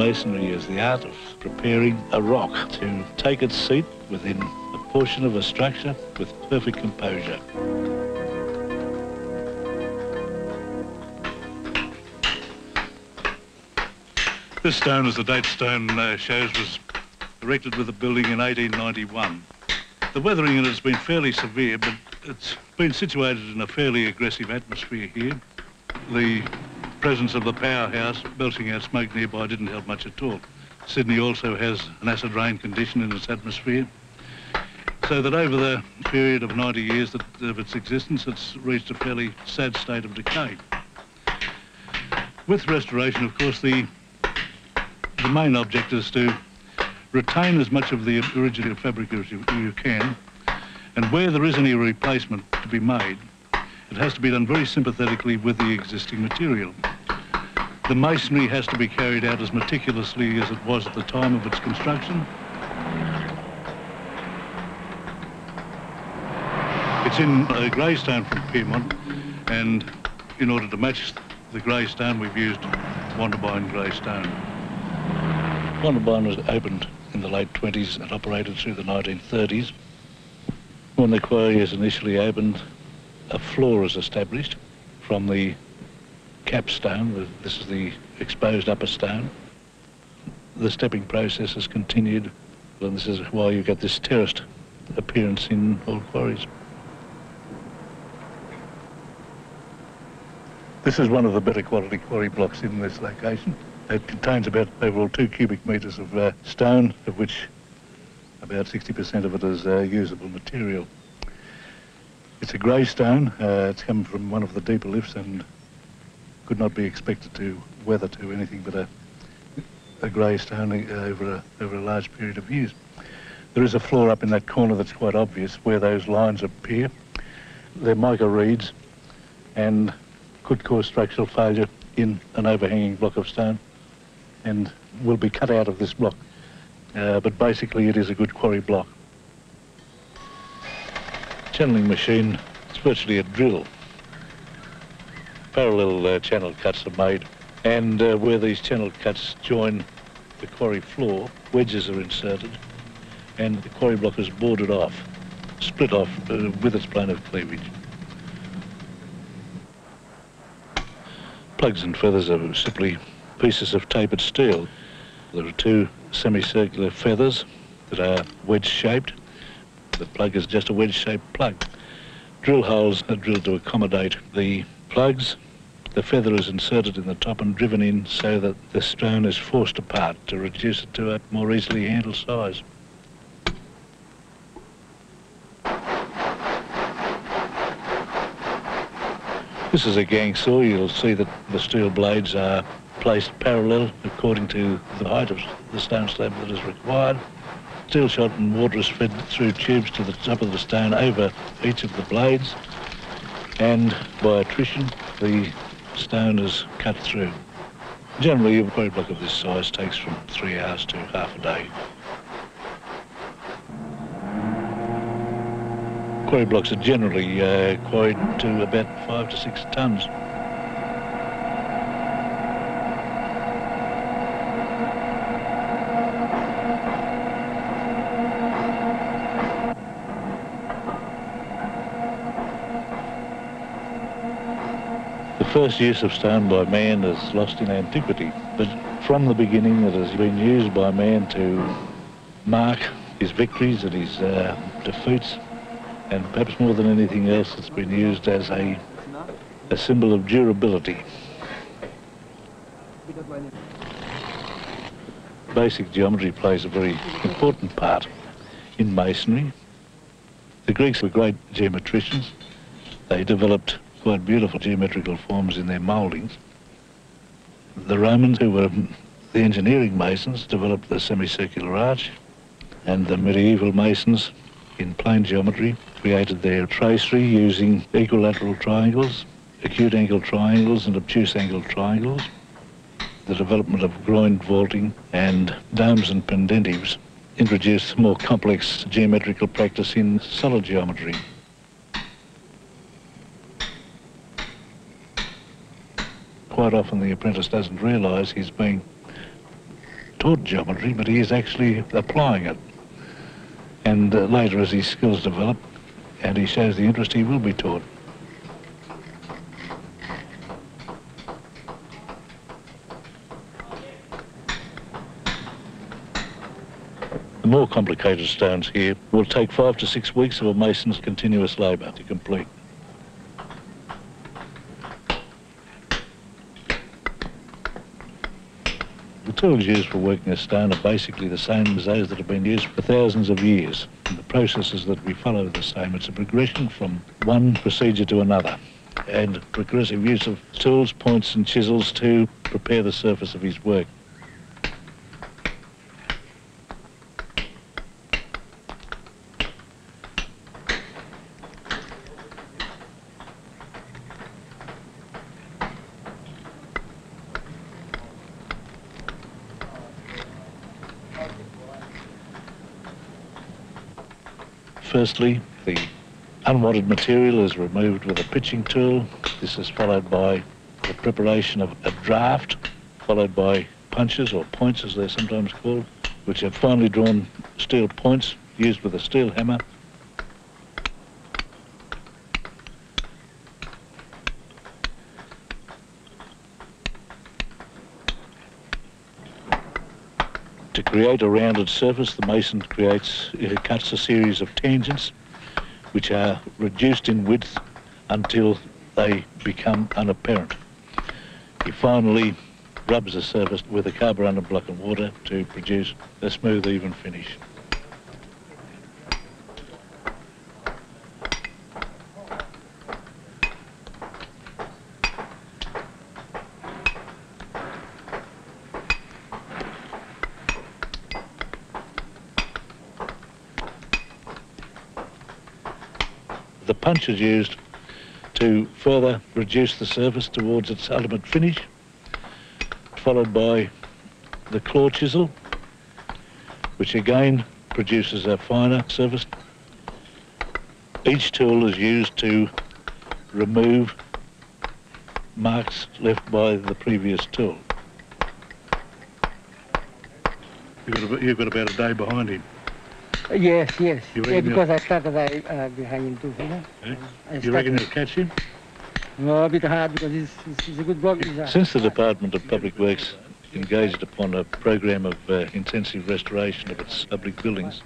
masonry is the art of preparing a rock to take its seat within a portion of a structure with perfect composure. This stone, as the date stone uh, shows, was erected with the building in 1891. The weathering in it has been fairly severe, but it's been situated in a fairly aggressive atmosphere here. The presence of the powerhouse belching out smoke nearby didn't help much at all. Sydney also has an acid rain condition in its atmosphere, so that over the period of 90 years that, of its existence, it's reached a fairly sad state of decay. With restoration, of course, the the main object is to retain as much of the original fabric as you, you can, and where there is any replacement to be made, it has to be done very sympathetically with the existing material. The masonry has to be carried out as meticulously as it was at the time of its construction. It's in uh, a grey stone from Pyrmont, and in order to match the grey stone, we've used Wondabyne grey stone. Wondabyne was opened in the late 20s and operated through the 1930s. When the quarry is initially opened, a floor is established from the capstone. This is the exposed upper stone. The stepping process has continued, and this is why you get this terraced appearance in all quarries. This is one of the better quality quarry blocks in this location. It contains about overall two cubic metres of uh, stone, of which about 60% of it is uh, usable material. It's a grey stone. Uh, it's come from one of the deeper lifts and could not be expected to weather to anything but a, a grey stone uh, over a, over a large period of years. There is a flaw up in that corner that's quite obvious where those lines appear. They're mica reeds and could cause structural failure in an overhanging block of stone and will be cut out of this block. Uh, but basically it is a good quarry block. Channeling machine, it's virtually a drill. Parallel uh, channel cuts are made and uh, where these channel cuts join the quarry floor, wedges are inserted and the quarry block is boarded off, split off uh, with its plane of cleavage. Plugs and feathers are simply pieces of tapered steel. There are two semicircular feathers that are wedge-shaped. The plug is just a wedge-shaped plug. Drill holes are drilled to accommodate the plugs. The feather is inserted in the top and driven in so that the stone is forced apart to reduce it to a more easily handled size. This is a gang saw. You'll see that the steel blades are placed parallel according to the height of the stone slab that is required. Steel shot and water is fed through tubes to the top of the stone over each of the blades and by attrition the stone is cut through. Generally a quarry block of this size takes from three hours to half a day. Quarry blocks are generally uh, quarried to about five to six tonnes. First use of stone by man is lost in antiquity, but from the beginning it has been used by man to mark his victories and his uh, defeats, and perhaps more than anything else it's been used as a, a symbol of durability. Basic geometry plays a very important part in masonry. The Greeks were great geometricians. They developed quite beautiful geometrical forms in their mouldings. The Romans, who were the engineering masons, developed the semicircular arch, and the medieval masons, in plane geometry, created their tracery using equilateral triangles, acute angle triangles, and obtuse angle triangles. The development of groined vaulting and domes and pendentives introduced more complex geometrical practice in solid geometry. Quite often the apprentice doesn't realise he's being taught geometry, but he is actually applying it. And uh, later, as his skills develop and he shows the interest, he will be taught. The more complicated stones here will take five to six weeks of a mason's continuous labour to complete. The tools used for working a stone are basically the same as those that have been used for thousands of years. And the processes that we follow are the same. It's a progression from one procedure to another and progressive use of tools, points and chisels to prepare the surface of his work. Firstly, the unwanted material is removed with a pitching tool. This is followed by the preparation of a draft, followed by punches or points as they're sometimes called, which are finely drawn steel points used with a steel hammer. Create a rounded surface, the mason creates, uh, cuts a series of tangents which are reduced in width until they become unapparent. He finally rubs the surface with a carborundum block of water to produce a smooth, even finish. The punch is used to further reduce the surface towards its ultimate finish, followed by the claw chisel, which again produces a finer surface. Each tool is used to remove marks left by the previous tool. You've got, about, a day behind him. Yes, yes. Yeah, because I started I, uh, behind him too, you know. Eh? You reckon started- you'll catch him? No, a bit hard because he's, he's, he's a good block. He's a- Since the Department of Public Works engaged upon a program of uh, intensive restoration of its public buildings,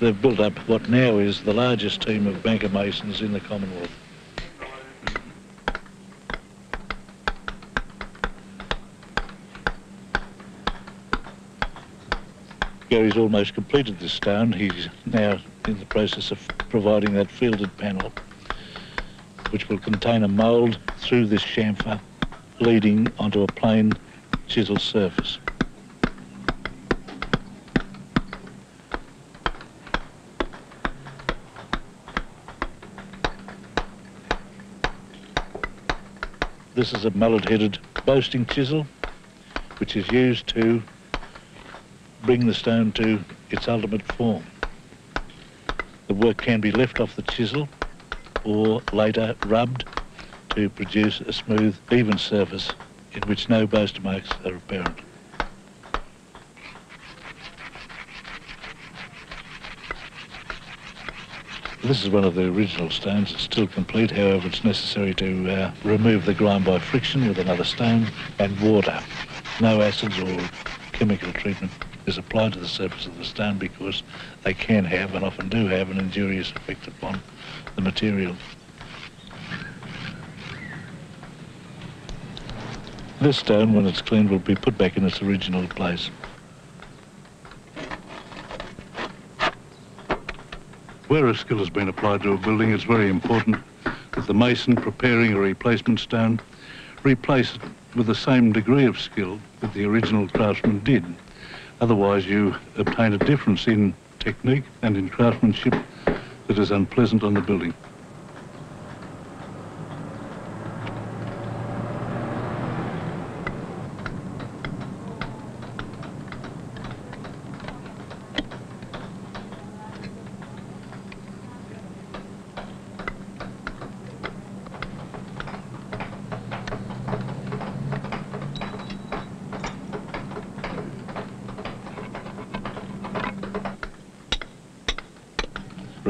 they've built up what now is the largest team of banker masons in the Commonwealth. Gary's almost completed this stone. He's now in the process of providing that fielded panel, which will contain a mould through this chamfer leading onto a plain chisel surface. This is a mallet-headed boasting chisel, which is used to bring the stone to its ultimate form. The work can be left off the chisel or later rubbed to produce a smooth, even surface in which no boaster marks are apparent. This is one of the original stones. It's still complete, however, it's necessary to uh, remove the grime by friction with another stone and water. No acids or chemical treatment is applied to the surface of the stone because they can have and often do have an injurious effect upon the material. This stone, when it's cleaned, will be put back in its original place. Where a skill has been applied to a building, it's very important that the mason preparing a replacement stone replace it with the same degree of skill that the original craftsman did. Otherwise, you obtain a difference in technique and in craftsmanship that is unpleasant on the building.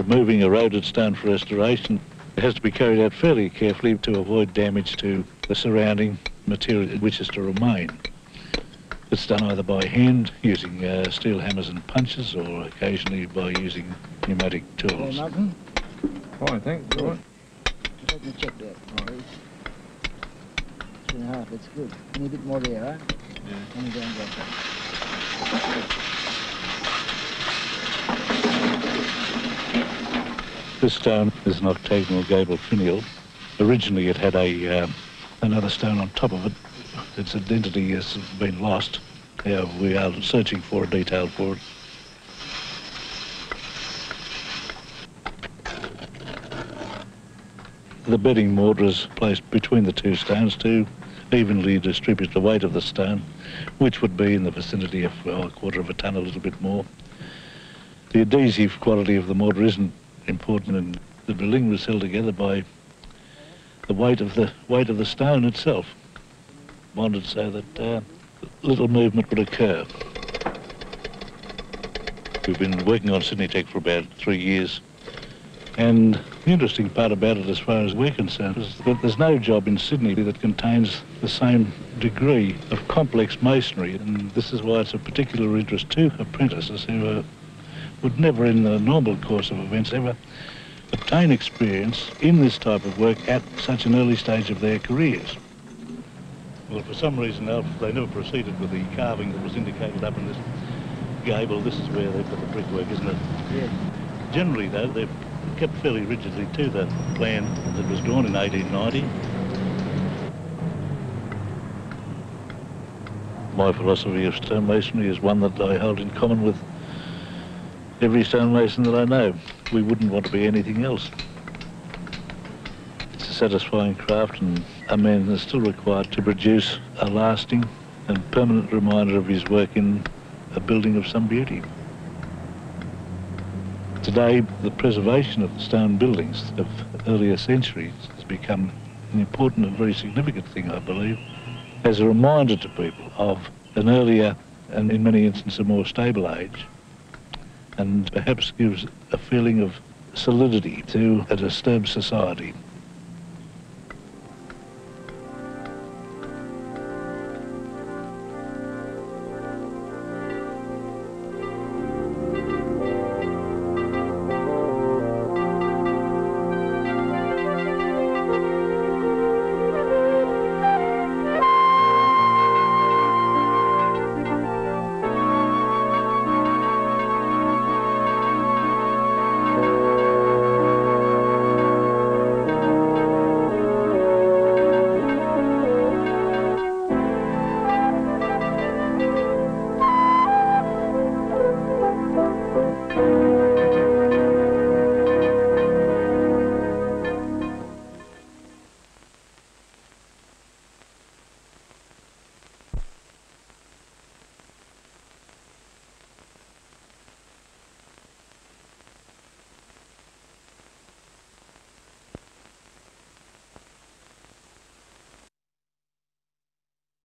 Removing eroded stone for restoration, it has to be carried out fairly carefully to avoid damage to the surrounding material which is to remain. It's done either by hand, using uh, steel hammers and punches, or occasionally by using pneumatic Hey, tools. Malcolm, Fine, thanks. All right. just let me check that. All right. Two and a half, that's good. Need a bit more there, huh? Yeah. Let me go and get that. This stone is an octagonal gable finial. Originally it had a um, another stone on top of it. Its identity has been lost. Yeah, we are searching for a detail for it. The bedding mortar is placed between the two stones to evenly distribute the weight of the stone, which would be in the vicinity of well, a quarter of a ton, a little bit more. The adhesive quality of the mortar isn't important, and the building was held together by the weight of the weight of the stone itself. Bonded so that uh, little movement would occur. We've been working on Sydney Tech for about three years, and the interesting part about it, as far as we're concerned, is that there's no job in Sydney that contains the same degree of complex masonry, and this is why it's of particular interest to apprentices who are would never in the normal course of events ever obtain experience in this type of work at such an early stage of their careers. Well, for some reason, Alf, they never proceeded with the carving that was indicated up in this gable. This is where they've got the brickwork, isn't it? Yeah. Generally, though, they've kept fairly rigidly to the plan that was drawn in 1890. My philosophy of stonemasonry is one that I hold in common with every stonemason that I know. We wouldn't want to be anything else. It's a satisfying craft and a man is still required to produce a lasting and permanent reminder of his work in a building of some beauty. Today, the preservation of the stone buildings of earlier centuries has become an important and very significant thing, I believe, as a reminder to people of an earlier and in many instances a more stable age and perhaps gives a feeling of solidity to a disturbed society.